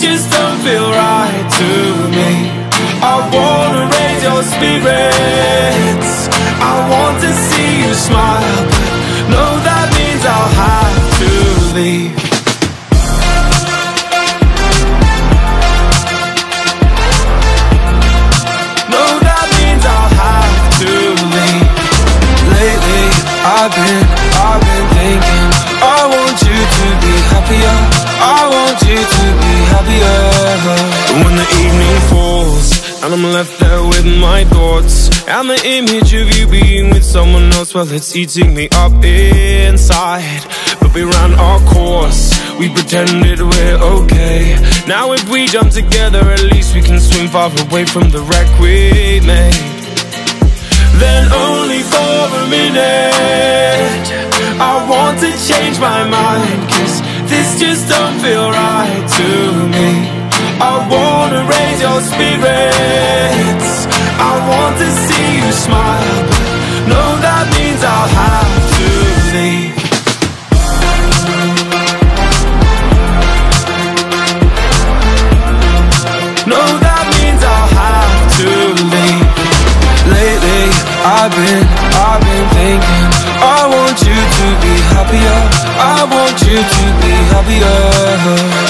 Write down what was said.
just And I'm left there with my thoughts And the image of you being with someone else. Well, it's eating me up inside. But we ran our course. We pretended we're okay. Now if we jump together At least we can swim far away from the wreck we made. Then only for a minute I want to change my mind smile. No, that means I'll have to leave. No, that means I'll have to leave. Lately, I've been, I've been thinking I want you to be happier. I want you to be happier